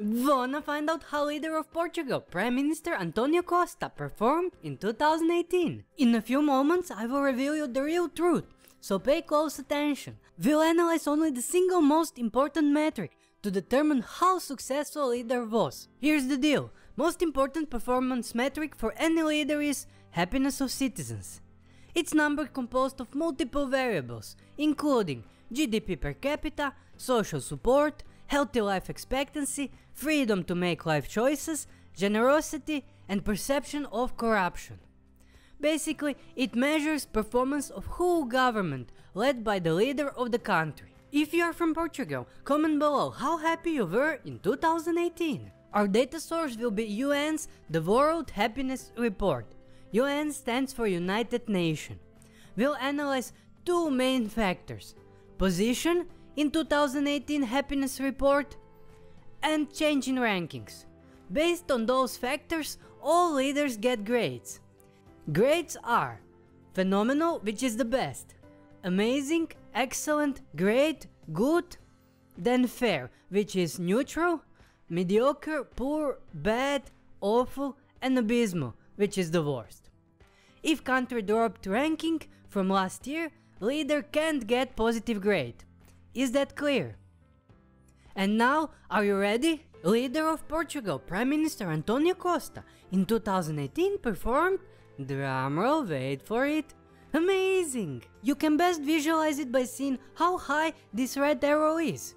Wanna find out how leader of Portugal, Prime Minister Antonio Costa, performed in 2018? In a few moments I will reveal you the real truth, so pay close attention. We'll analyze only the single most important metric to determine how successful leader was. Here's the deal, most important performance metric for any leader is happiness of citizens. It's number composed of multiple variables, including GDP per capita, social support, healthy life expectancy, freedom to make life choices, generosity, and perception of corruption. Basically, it measures performance of whole government led by the leader of the country. If you are from Portugal, comment below how happy you were in 2018. Our data source will be UN's The World Happiness Report. UN stands for United Nations. We'll analyze two main factors, position in 2018 happiness report and change in rankings. Based on those factors, all leaders get grades. Grades are phenomenal, which is the best, amazing, excellent, great, good, then fair, which is neutral, mediocre, poor, bad, awful, and abysmal, which is the worst. If country dropped ranking from last year, leader can't get positive grade. Is that clear? And now, are you ready? Leader of Portugal, Prime Minister Antonio Costa, in 2018 performed, drumroll, wait for it, amazing! You can best visualize it by seeing how high this red arrow is.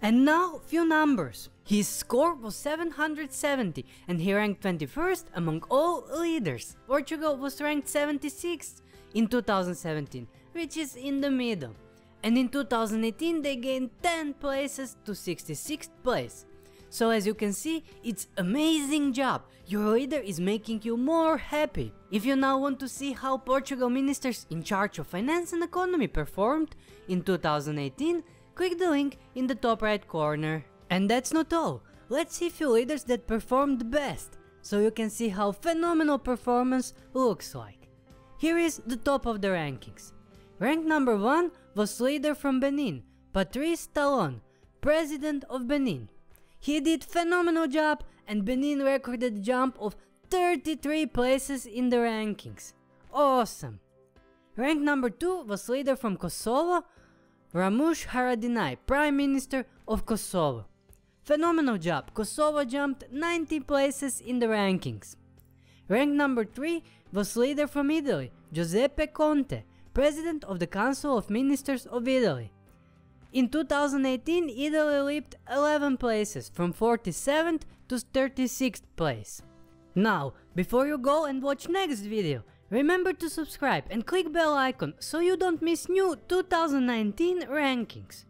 And now, few numbers. His score was 770 and he ranked 21st among all leaders. Portugal was ranked 76th in 2017, which is in the middle and in 2018 they gained 10 places to 66th place. So as you can see, it's amazing job, your leader is making you more happy. If you now want to see how Portugal ministers in charge of finance and economy performed in 2018, click the link in the top right corner. And that's not all, let's see few leaders that performed best, so you can see how phenomenal performance looks like. Here is the top of the rankings. Rank number 1 was leader from Benin, Patrice Talon, president of Benin. He did phenomenal job and Benin recorded a jump of 33 places in the rankings. Awesome! Rank number 2 was leader from Kosovo, Ramush Haradinaj, Prime Minister of Kosovo. Phenomenal job, Kosovo jumped 90 places in the rankings. Rank number 3 was leader from Italy, Giuseppe Conte, President of the Council of Ministers of Italy. In 2018, Italy leaped 11 places, from 47th to 36th place. Now, before you go and watch next video, remember to subscribe and click bell icon so you don't miss new 2019 rankings.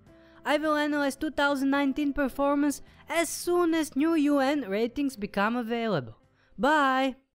I will analyze 2019 performance as soon as new UN ratings become available. Bye!